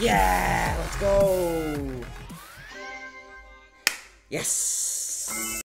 Yeah, let's go. Yes.